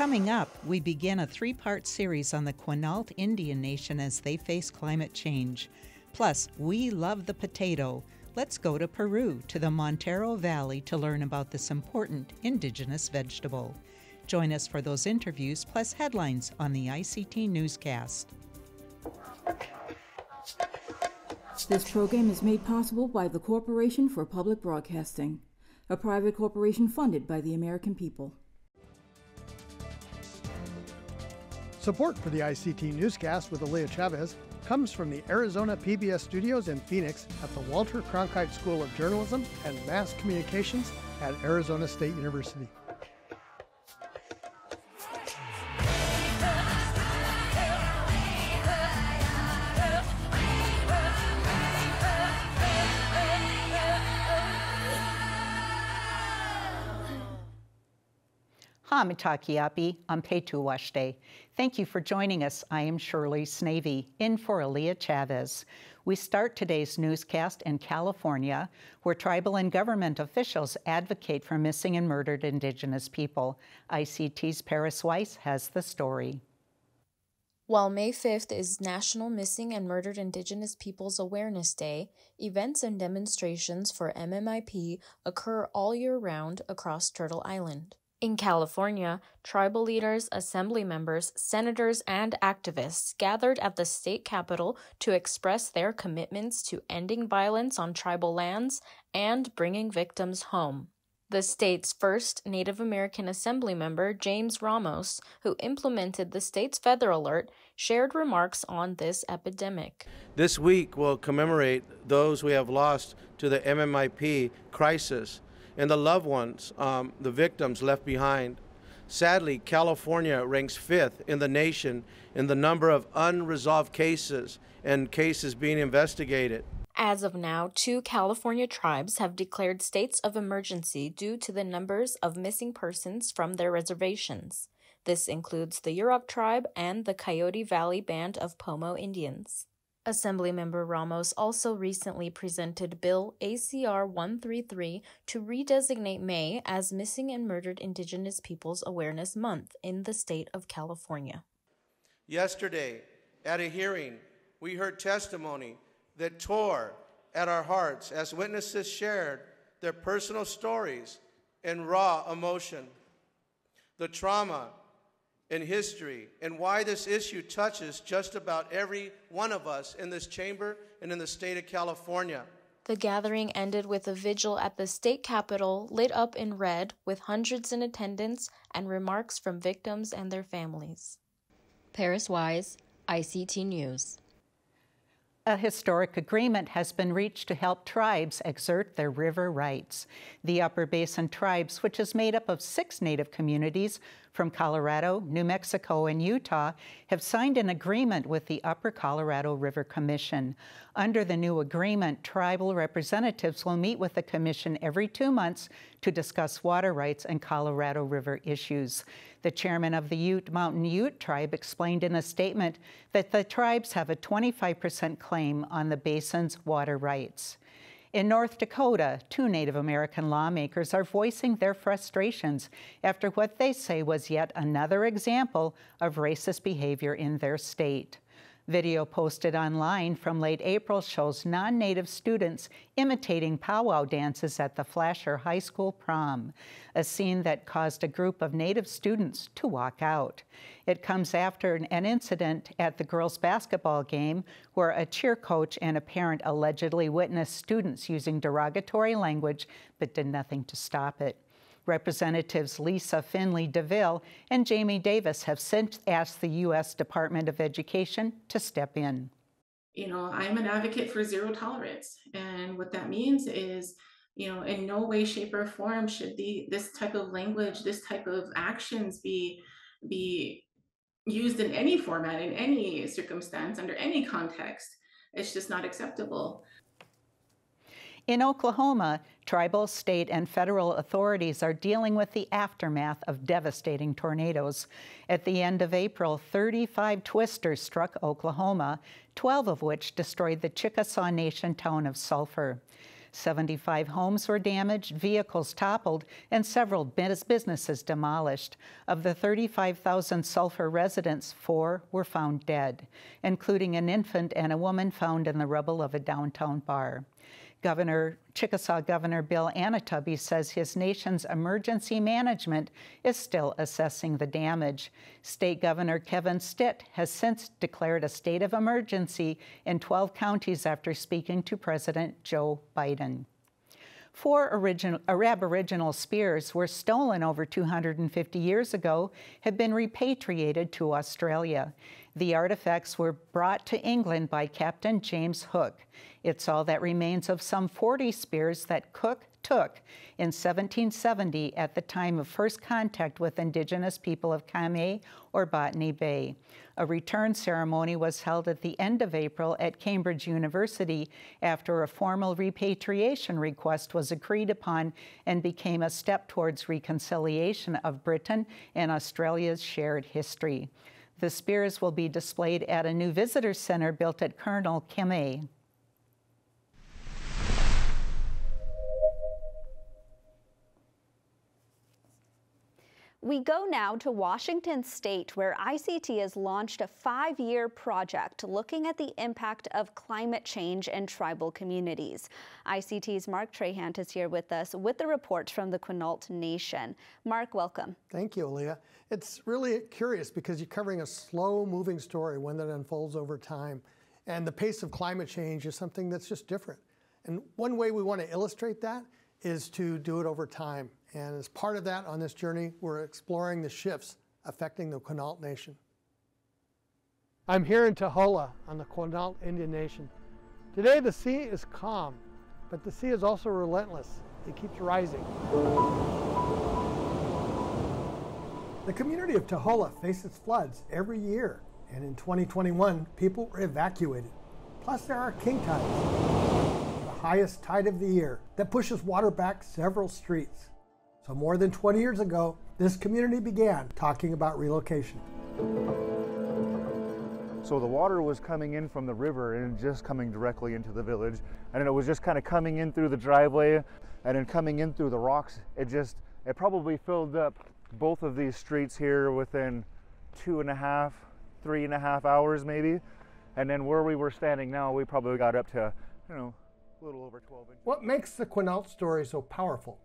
Coming up, we begin a three part series on the Quinault Indian Nation as they face climate change. Plus, we love the potato. Let's go to Peru, to the Montaro Valley, to learn about this important indigenous vegetable. Join us for those interviews plus headlines on the ICT newscast. This program is made possible by the Corporation for Public Broadcasting, a private corporation funded by the American people. Support for the ICT newscast with Aliyah Chavez comes from the Arizona PBS studios in Phoenix at the Walter Cronkite School of Journalism and Mass Communications at Arizona State University. Hamitakiapi Ampetuwashte. Thank you for joining us. I am Shirley Sneve, in for Aliyah Chavez. We start today's newscast in California, where tribal and government officials advocate for missing and murdered Indigenous people. ICT's Paris Weiss has the story. While May 5th is National Missing and Murdered Indigenous Peoples Awareness Day, events and demonstrations for MMIP occur all year round across Turtle Island. In California, tribal leaders, assembly members, senators, and activists gathered at the state capitol to express their commitments to ending violence on tribal lands and bringing victims home. The state's first Native American Assembly member, James Ramos, who implemented the state's feather alert, shared remarks on this epidemic. This week will commemorate those we have lost to the MMIP crisis and the loved ones, um, the victims left behind. Sadly, California ranks fifth in the nation in the number of unresolved cases and cases being investigated. As of now, two California tribes have declared states of emergency due to the numbers of missing persons from their reservations. This includes the Yurok tribe and the Coyote Valley Band of Pomo Indians. Assemblymember Ramos also recently presented Bill ACR 133 to redesignate May as Missing and Murdered Indigenous Peoples Awareness Month in the state of California. Yesterday, at a hearing, we heard testimony that tore at our hearts as witnesses shared their personal stories and raw emotion. The trauma in history and why this issue touches just about every one of us in this chamber and in the state of California. The gathering ended with a vigil at the state capitol lit up in red with hundreds in attendance and remarks from victims and their families. Paris Wise, ICT News. A historic agreement has been reached to help tribes exert their river rights. The Upper Basin Tribes, which is made up of six Native communities, from Colorado, New Mexico, and Utah have signed an agreement with the Upper Colorado River Commission. Under the new agreement, tribal representatives will meet with the Commission every two months to discuss water rights and Colorado River issues. The chairman of the Ute Mountain Ute tribe explained in a statement that the tribes have a 25% claim on the basin's water rights. In North Dakota, two Native American lawmakers are voicing their frustrations after what they say was yet another example of racist behavior in their state. Video posted online from late April shows non native students imitating powwow dances at the Flasher High School prom, a scene that caused a group of native students to walk out. It comes after an incident at the girls' basketball game where a cheer coach and a parent allegedly witnessed students using derogatory language but did nothing to stop it. Representatives Lisa Finley DeVille and Jayme Davis have since asked the U.S. Department of Education to step in. You know, I'm an advocate for zero tolerance. And what that means is, you know, in no way, shape, or form should the this type of language, this type of actions be be used in any format, in any circumstance, under any context. It's just not acceptable. In Oklahoma, tribal, state, and federal authorities are dealing with the aftermath of devastating tornadoes. At the end of April, 35 twisters struck Oklahoma, 12 of which destroyed the Chickasaw Nation town of Sulphur. 75 homes were damaged, vehicles toppled, and several businesses demolished. Of the 35,000 Sulphur residents, four were found dead, including an infant and a woman found in the rubble of a downtown bar. Governor Chickasaw Governor Bill Anoatubby says his nation's emergency management is still assessing the damage. State Governor Kevin Stitt has since declared a state of emergency in 12 counties after speaking to President Joe Biden. Four original, Aboriginal spears were stolen over 250 years ago, have been repatriated to Australia. The artifacts were brought to England by Captain James Cook. It's all that remains of some 40 spears that Cook took in 1770 at the time of first contact with indigenous people of Kamay or Botany Bay. A return ceremony was held at the end of April at Cambridge University after a formal repatriation request was agreed upon and became a step towards reconciliation of Britain and Australia's shared history. The spears will be displayed at a new visitor center built at Kurnell Kamay. We go now to Washington State, where ICT has launched a five year project looking at the impact of climate change in tribal communities. ICT's Mark Trahant is here with us with the report from the Quinault Nation. Mark, welcome. Thank you, Aliyah. It's really curious because you're covering a slow moving story, one that unfolds over time. And the pace of climate change is something that's just different. And one way we want to illustrate that is to do it over time. And as part of that, on this journey, we're exploring the shifts affecting the Quinault Nation. I'm here in Taholah on the Quinault Indian Nation. Today the sea is calm, but the sea is also relentless. It keeps rising. The community of Taholah faces floods every year, and in 2021, people were evacuated. Plus, there are king tides, the highest tide of the year, that pushes water back several streets. So, more than 20 years ago, this community began talking about relocation. So the water was coming in from the river and just coming directly into the village. And it was just kind of coming in through the driveway and then coming in through the rocks. It just, it probably filled up both of these streets here within two and a half, three and a half hours maybe. And then where we were standing now, we probably got up to, you know, a little over 12 inches. What makes the Quinault story so powerful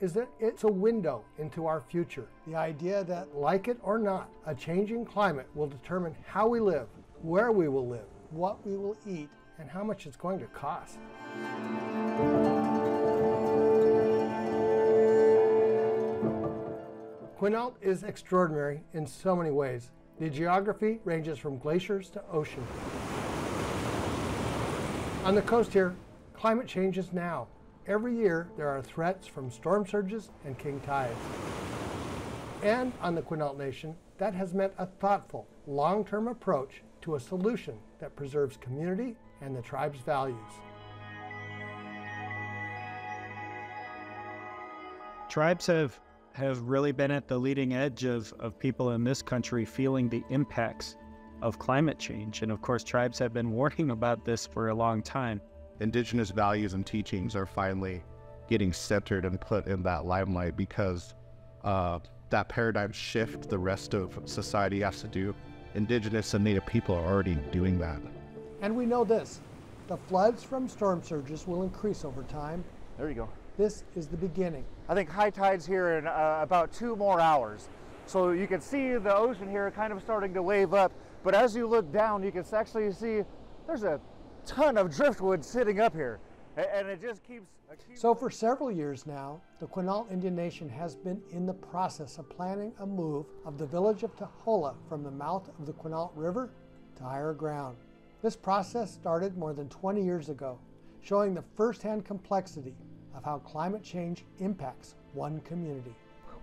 is that it's a window into our future. The idea that, like it or not, a changing climate will determine how we live, where we will live, what we will eat, and how much it's going to cost. Quinault is extraordinary in so many ways. The geography ranges from glaciers to ocean. On the coast here, climate changes now. Every year, there are threats from storm surges and king tides. And on the Quinault Nation, that has meant a thoughtful, long-term approach to a solution that preserves community and the tribe's values. Tribes have, have really been at the leading edge of, of people in this country feeling the impacts of climate change. And of course, tribes have been warning about this for a long time indigenous values and teachings are finally getting centered and put in that limelight because uh, that paradigm shift the rest of society has to do. Indigenous and Native people are already doing that. And we know this the floods from storm surges will increase over time. There you go. This is the beginning. I think high tide's here in uh, about two more hours. So you can see the ocean here kind of starting to wave up. But as you look down, you can actually see there's a ton of driftwood sitting up here. And it just keeps. Uh, so, for several years now, the Quinault Indian Nation has been in the process of planning a move of the village of Taholah from the mouth of the Quinault River to higher ground. This process started more than 20 years ago, showing the firsthand complexity of how climate change impacts one community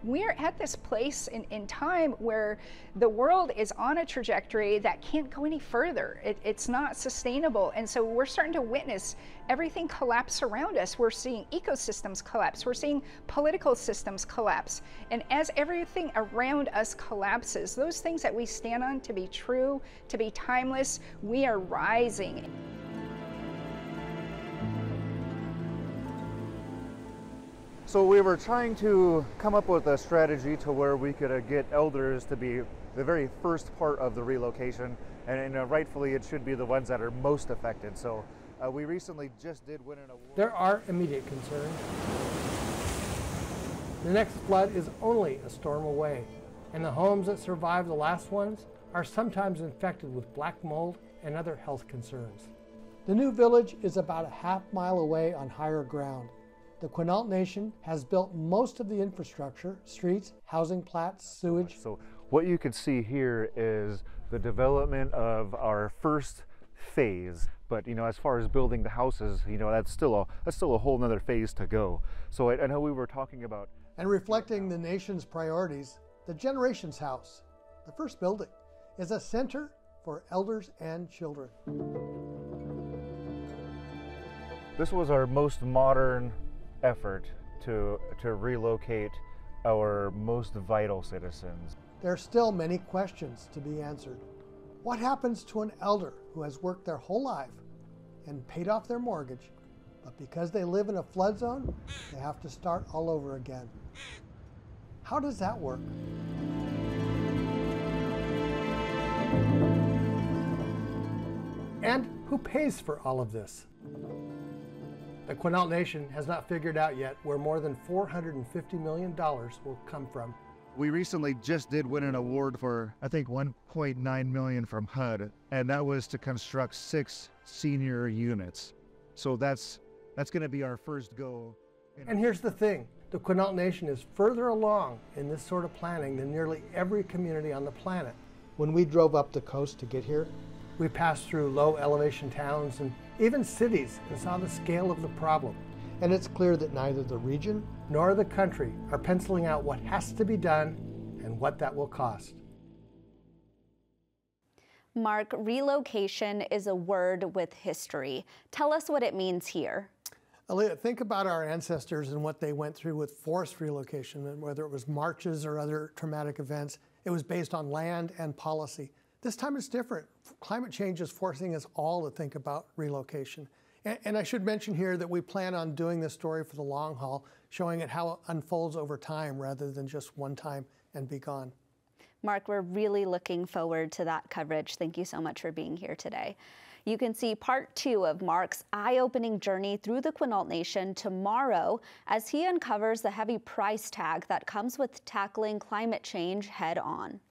we're at this place in, in time where the world is on a trajectory that can't go any further. It, it's not sustainable. And so we're starting to witness everything collapse around us. We're seeing ecosystems collapse. We're seeing political systems collapse. And as everything around us collapses, those things that we stand on to be true, to be timeless, we are rising. So we were trying to come up with a strategy to where we could uh, get elders to be the very first part of the relocation, and, and uh, rightfully it should be the ones that are most affected. So uh, we recently just did win an award. There are immediate concerns. The next flood is only a storm away, and the homes that survive the last ones are sometimes infected with black mold and other health concerns. The new village is about a half mile away on higher ground. The Quinault Nation has built most of the infrastructure, streets, housing plats, sewage. So what you can see here is the development of our first phase. But you know, as far as building the houses, you know, that's still a that's still a whole nother phase to go. So I, I know we were talking about and reflecting the nation's priorities, the Generations House, the first building, is a center for elders and children. This was our most modern effort to, to relocate our most vital citizens. There are still many questions to be answered. What happens to an elder who has worked their whole life and paid off their mortgage, but because they live in a flood zone, they have to start all over again? How does that work? And who pays for all of this? The Quinault Nation has not figured out yet where more than $450 million will come from. We recently just did win an award for, I think, 1.9 million from HUD, and that was to construct six senior units. So that's that's going to be our first go. And here's the thing: the Quinault Nation is further along in this sort of planning than nearly every community on the planet. When we drove up the coast to get here, we passed through low elevation towns and even cities and saw the scale of the problem. And it's clear that neither the region nor the country are penciling out what has to be done and what that will cost. Mark, relocation is a word with history. Tell us what it means here. Aliyah, think about our ancestors and what they went through with forced relocation, and whether it was marches or other traumatic events. It was based on land and policy. This time it's different. Climate change is forcing us all to think about relocation. And, and I should mention here that we plan on doing this story for the long haul, showing it how it unfolds over time rather than just one time and be gone. Mark, we're really looking forward to that coverage. Thank you so much for being here today. You can see part two of Mark's eye opening journey through the Quinault Nation tomorrow as he uncovers the heavy price tag that comes with tackling climate change head on.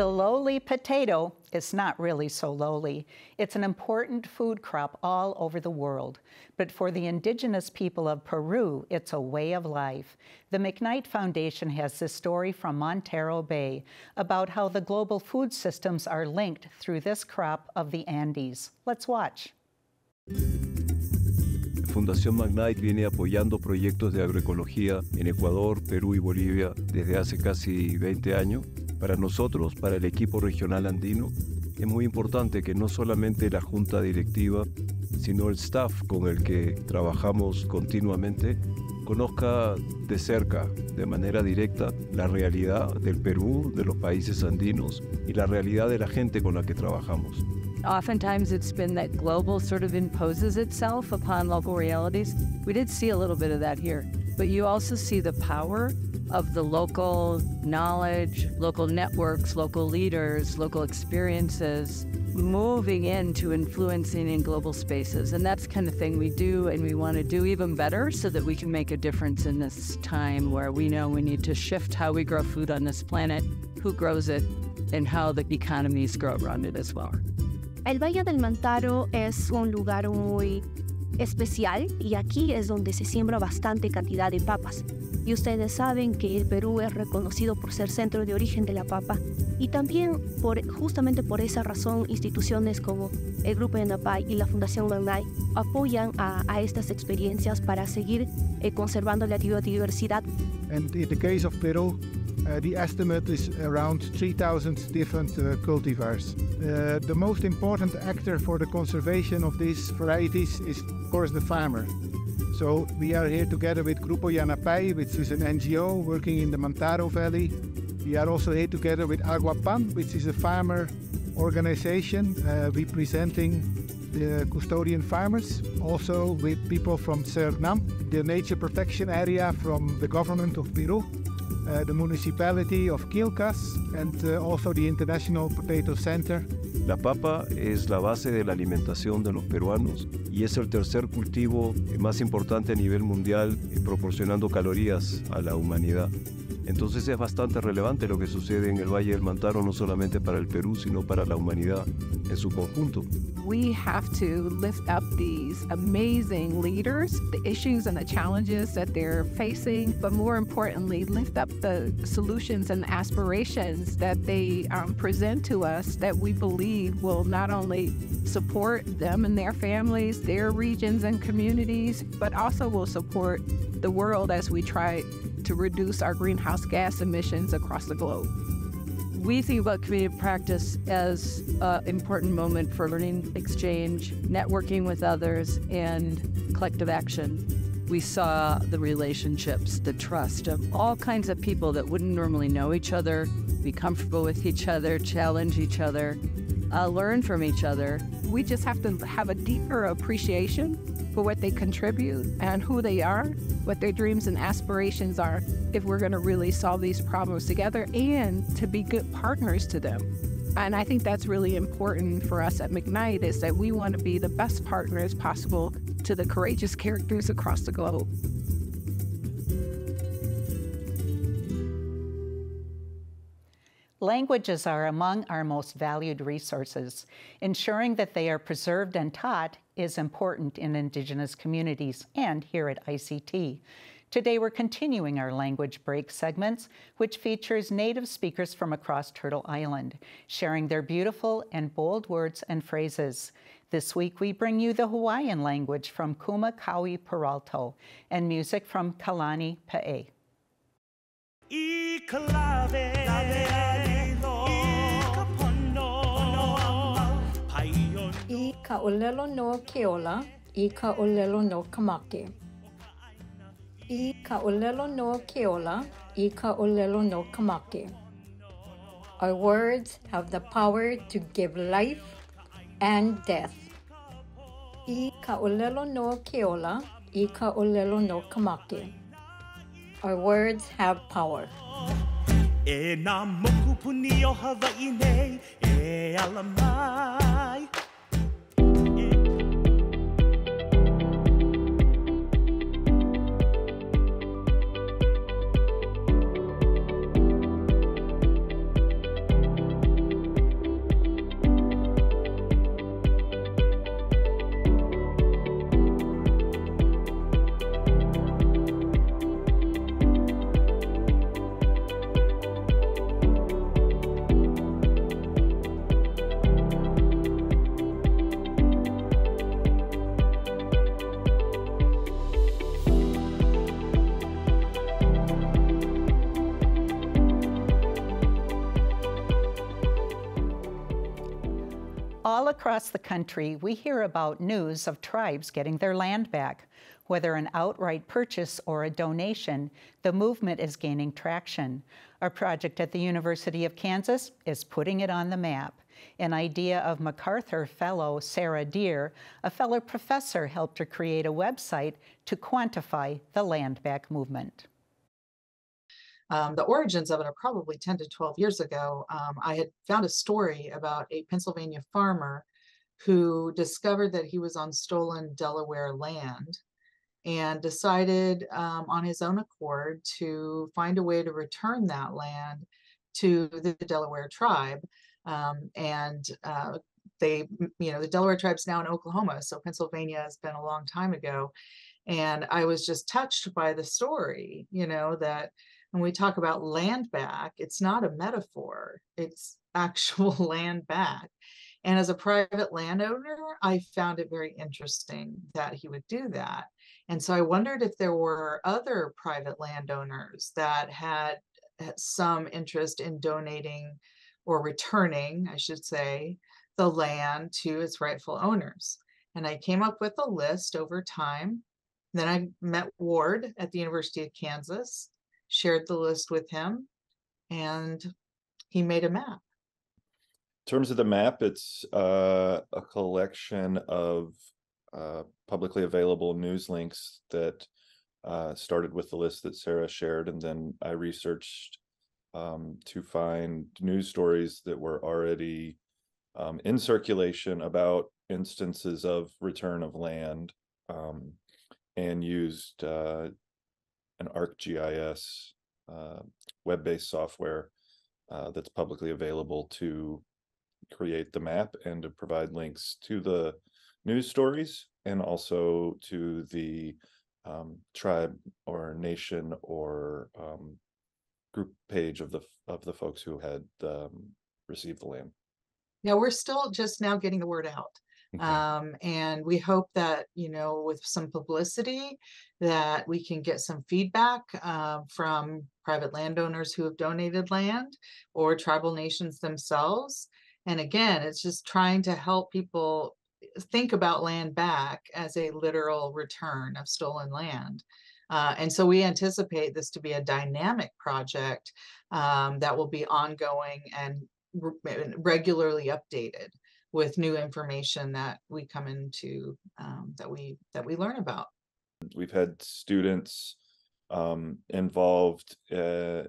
The lowly potato is not really so lowly. It's an important food crop all over the world. But for the indigenous people of Peru, it's a way of life. The McKnight Foundation has this story from Montaro Bay about how the global food systems are linked through this crop of the Andes. Let's watch. Fundación McKnight viene apoyando proyectos de agroecología en Ecuador, Perú y Bolivia desde hace casi 20 años Para nosotros, para el equipo regional andino, es muy importante que no solamente la junta directiva, sino el staff con el que trabajamos continuamente, conozca de cerca, de manera directa, la realidad del Perú, de los países andinos y la realidad de la gente con la que trabajamos. Oftentimes it's been that global sort of imposes itself upon local realities. We did see a little bit of that here, but you also see the power of the local knowledge, local networks, local leaders, local experiences moving into influencing in global spaces. And that's kind of thing we do and we want to do even better so that we can make a difference in this time where we know we need to shift how we grow food on this planet, who grows it, and how the economies grow around it as well. El Valle del Mantaro es un lugar muy especial y aquí es donde se siembra bastante cantidad de papas. Y ustedes saben que el Perú es reconocido por ser centro de origen de la papa y también por, justamente por esa razón instituciones como el Grupo ENAPAI y la Fundación Manay apoyan a, a, estas experiencias para seguir eh, conservando la biodiversidad. And in the case of Peru, Uh, the estimate is around 3,000 different uh, cultivars. Uh, the most important actor for the conservation of these varieties is, of course, the farmer. So we are here together with Grupo Yanapai, which is an NGO working in the Mantaro Valley. We are also here together with Aguapan, which is a farmer organization uh, representing the custodian farmers, also with people from SERNANP, the nature protection area from the government of Peru, uh, the municipality of Quilcas, and uh, also the International Potato Center. La papa es la base de la alimentación de los peruanos y es el tercer cultivo más importante a nivel mundial proporcionando calorías a la humanidad. Entonces es bastante relevante lo que sucede en el Valle del Mantaro, no solamente para el Perú, sino para la humanidad en su conjunto. We have to lift up these amazing leaders, the issues and the challenges that they're facing, but more importantly, lift up the solutions and aspirations that they um, present to us that we believe will not only support them and their families, their regions and communities, but also will support the world as we try to reduce our greenhouse gas emissions across the globe. We think about community practice as an important moment for learning, exchange, networking with others, and collective action. We saw the relationships, the trust of all kinds of people that wouldn't normally know each other, be comfortable with each other, challenge each other, uh, learn from each other. We just have to have a deeper appreciation for what they contribute and who they are, what their dreams and aspirations are, if we're going to really solve these problems together and to be good partners to them. And I think that's really important for us at McKnight is that we want to be the best partners possible to the courageous characters across the globe. Languages are among our most valued resources. Ensuring that they are preserved and taught is important in Indigenous communities and here at ICT. Today we're continuing our language break segments, which features native speakers from across Turtle Island, sharing their beautiful and bold words and phrases. This week we bring you the Hawaiian language from Kumu Kaui Peralto and music from Kalani Pe'a. I ka olelo no keola, i ka olelo no kamake. I ka olelo no keola, i ka olelo no kamake. Our words have the power to give life and death. I ka olelo no keola, i ka olelo no kamake. Our words have power. E nā moku puni o Hawaii nei, e ala mai. Across the country, we hear about news of tribes getting their land back. Whether an outright purchase or a donation, the movement is gaining traction. Our project at the University of Kansas is putting it on the map. An idea of MacArthur Fellow Sarah Deer, a fellow professor helped her create a website to quantify the land back movement. Um, the origins of it are probably 10 to 12 years ago. Um, I had found a story about a Pennsylvania farmer who discovered that he was on stolen Delaware land and decided um, on his own accord to find a way to return that land to the Delaware tribe. Um, and uh, they, you know, the Delaware tribe's now in Oklahoma, so Pennsylvania has been a long time ago. And I was just touched by the story, you know, that when we talk about land back, it's not a metaphor, it's actual land back. And as a private landowner, I found it very interesting that he would do that. And so I wondered if there were other private landowners that had eh, some interest in donating or returning, I should say, the land to its rightful owners. And I came up with a list over time. Then I met Ward at the University of Kansas, shared the list with him, and he made a map. In terms of the map, it's uh, a collection of uh, publicly available news links that uh, started with the list that Sarah shared, and then I researched um, to find news stories that were already um, in circulation about instances of return of land um, and used uh, an ArcGIS uh, web-based software uh, that's publicly available to create the map and to provide links to the news stories and also to the um, tribe or nation or um, group page of the of the folks who had um, received the land. Yeah, we're still just now getting the word out. Okay. Um, and we hope that, you know, with some publicity, that we can get some feedback uh, from private landowners who have donated land or tribal nations themselves. And again, it's just trying to help people think about land back as a literal return of stolen land. Uh, and so we anticipate this to be a dynamic project um, that will be ongoing and re- regularly updated with new information that we come into um, that we that we learn about. We've had students um, involved uh,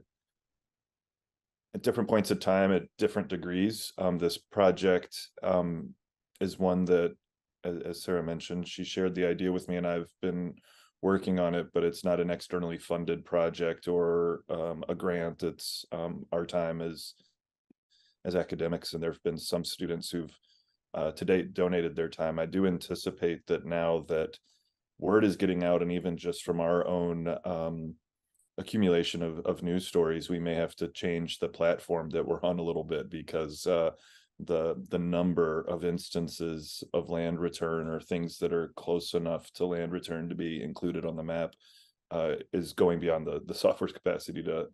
at different points of time at different degrees. Um, this project um, is one that, as, Sarah mentioned, she shared the idea with me, and I've been working on it, but it's not an externally funded project or um, a grant. It's um, our time as as academics, and there have been some students who've uh, to date donated their time. I do anticipate that now that word is getting out, and even just from our own um, accumulation of, of news stories, we may have to change the platform that we're on a little bit because uh, the the number of instances of land return or things that are close enough to land return to be included on the map uh, is going beyond the the software's capacity to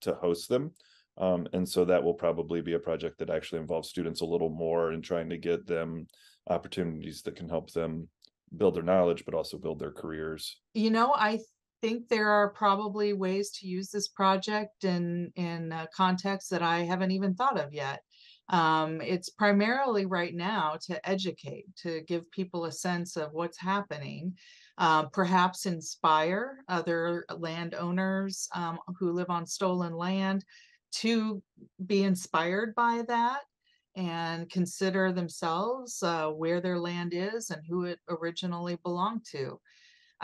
to host them. Um, and so that will probably be a project that actually involves students a little more in trying to get them opportunities that can help them build their knowledge, but also build their careers. You know, I think there are probably ways to use this project in in a context that I haven't even thought of yet. Um, it's primarily right now to educate, to give people a sense of what's happening, uh, perhaps inspire other landowners um, who live on stolen land to be inspired by that and consider themselves uh, where their land is and who it originally belonged to.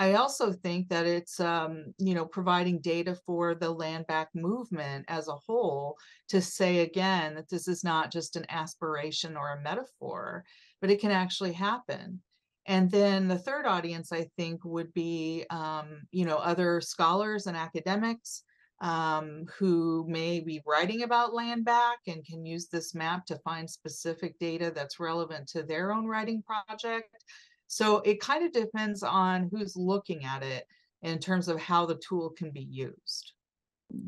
I also think that it's, um, you know, providing data for the land back movement as a whole to say again that this is not just an aspiration or a metaphor, but it can actually happen. And then the third audience, I think, would be, um, you know, other scholars and academics um, who may be writing about land back and can use this map to find specific data that's relevant to their own writing project. So it kind of depends on who's looking at it in terms of how the tool can be used.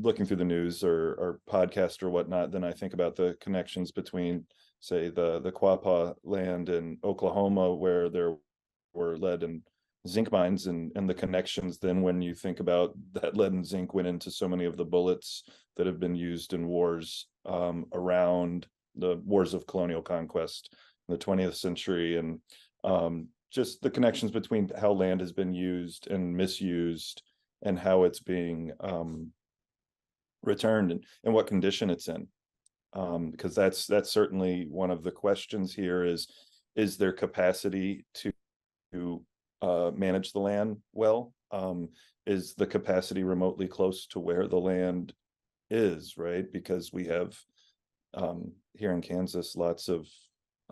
Looking through the news or, or podcast or whatnot, then I think about the connections between, say, the the Quapaw land in Oklahoma, where there were lead and zinc mines and and the connections then when you think about that lead and zinc went into so many of the bullets that have been used in wars um, around the wars of colonial conquest in the 20th century and um, just the connections between how land has been used and misused and how it's being um, returned and, and what condition it's in um, because that's that's certainly one of the questions here is is there capacity to to uh, manage the land well? Um, is the capacity remotely close to where the land is, right? Because we have um, here in Kansas lots of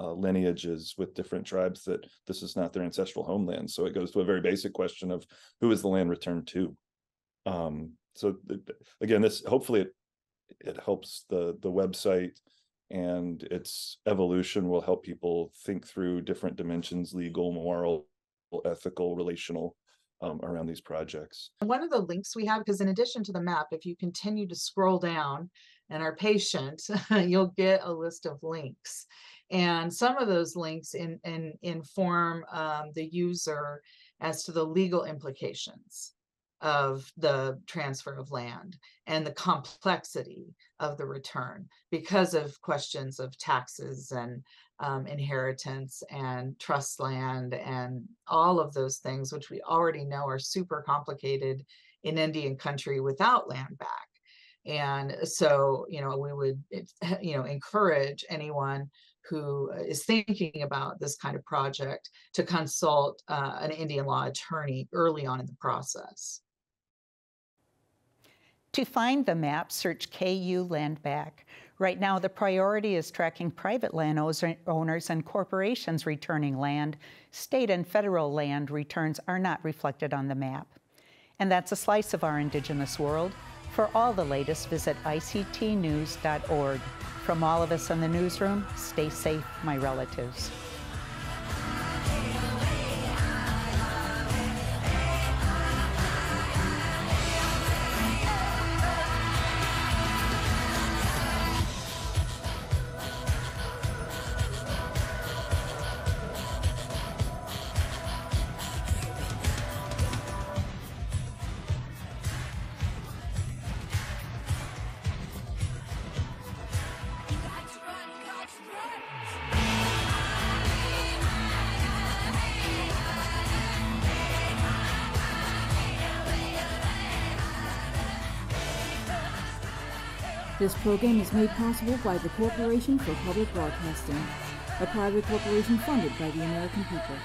uh, lineages with different tribes that this is not their ancestral homeland. So it goes to a very basic question of who is the land returned to? Um, so th- again, this hopefully it it helps the the website and its evolution will help people think through different dimensions, legal, moral, ethical, relational, um, around these projects. One of the links we have, because in addition to the map, if you continue to scroll down and are patient, you'll get a list of links. And some of those links in, in, inform um, the user as to the legal implications of the transfer of land and the complexity of the return because of questions of taxes and um, inheritance and trust land and all of those things, which we already know are super complicated in Indian country without land back. And so, you know, we would, you know, encourage anyone who is thinking about this kind of project to consult uh, an Indian law attorney early on in the process. To find the map, search KU Land Back. Right now, the priority is tracking private landowners and corporations returning land. State and federal land returns are not reflected on the map. And that's a slice of our Indigenous world. For all the latest, visit ictnews.org. From all of us in the newsroom, stay safe, my relatives. This program is made possible by the Corporation for Public Broadcasting, a private corporation funded by the American people.